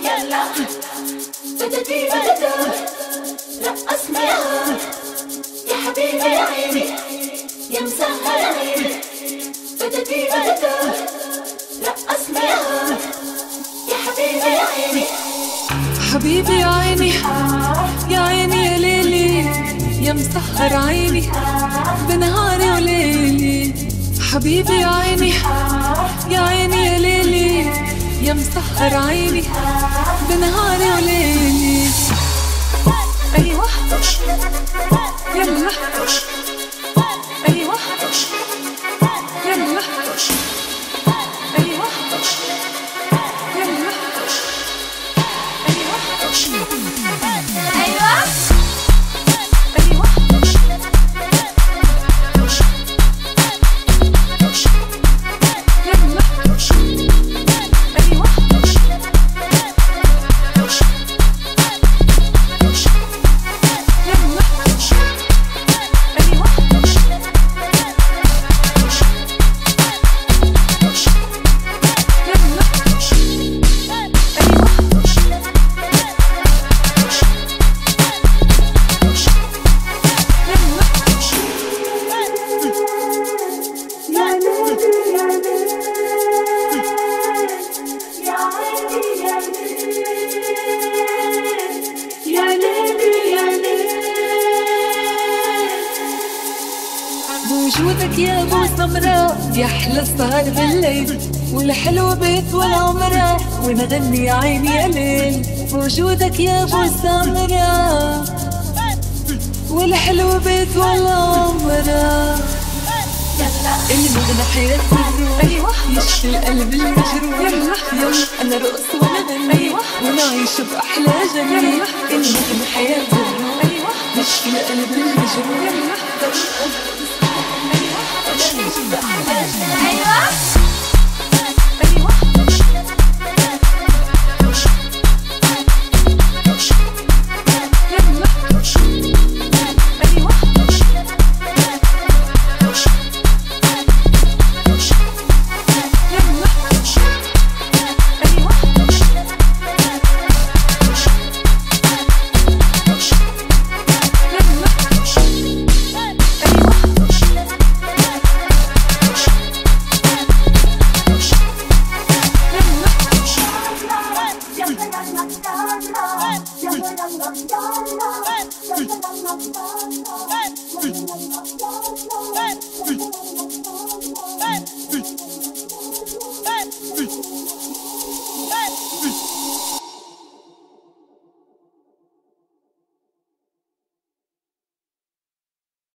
يلا. بددي بددا رقصنا يا حبيبي يا عيني. يا مسهر عيني. بددي بددا رقصنا يا حبيبي يا عيني. حبيبي يا عيني. يا عيني يا ليلي. يا مسهر عيني. بنهاري وليلي. حبيبي يا عيني. يا عيني يا ليلي. يا مسهر عيني بنهاري وليلي. أيوة. يلا. أيوة. يلا. بوجودك يا أبو سمراء يحلى السهر بالليل والحلو بيت والعمرة ونغني يا عيني يا ليل. بوجودك يا أبو سمراء والحلو بيت والعمرة المغنى حياة الروح أيوة. يشفي القلب المجروح. يلا يلا أنا رقص وأنا غني. أيوة. ونعيش بأحلى جميل المغنى حياة الروح أيوة. يشفي القلب المجروح.